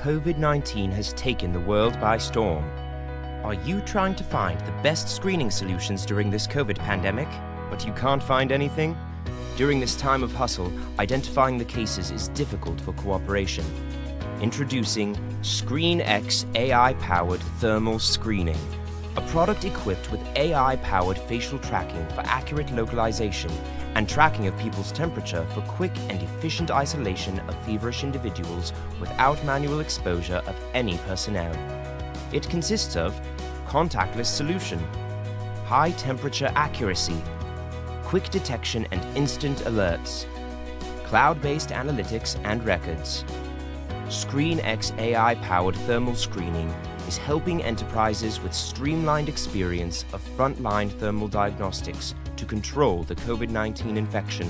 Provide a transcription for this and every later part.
COVID 19 has taken the world by storm. Are you trying to find the best screening solutions during this COVID pandemic, but you can't find anything? During this time of hustle, identifying the cases is difficult for cooperation. Introducing ScreenX AI powered thermal screening, a product equipped with AI powered facial tracking for accurate localization and tracking of people's temperature for quick and efficient isolation of feverish individuals without manual exposure of any personnel. It consists of contactless solution, high temperature accuracy, quick detection and instant alerts, cloud-based analytics and records. ScreenX AI-powered thermal screening is helping enterprises with streamlined experience of frontline thermal diagnostics to control the COVID-19 infection.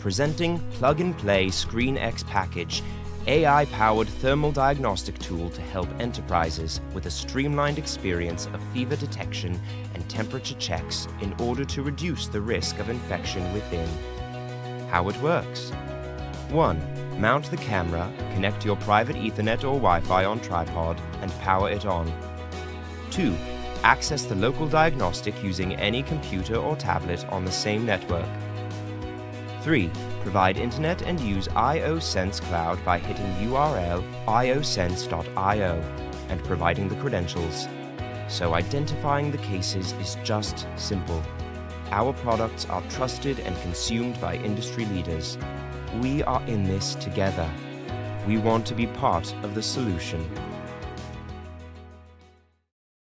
Presenting plug-and-play ScreenX package, AI-powered thermal diagnostic tool to help enterprises with a streamlined experience of fever detection and temperature checks in order to reduce the risk of infection within. How it works. 1. Mount the camera, connect your private Ethernet or Wi-Fi on tripod and power it on. 2. Access the local diagnostic using any computer or tablet on the same network. 3. Provide internet and use IOSense Cloud by hitting URL iosense.io and providing the credentials. So identifying the cases is just simple. Our products are trusted and consumed by industry leaders. We are in this together. We want to be part of the solution.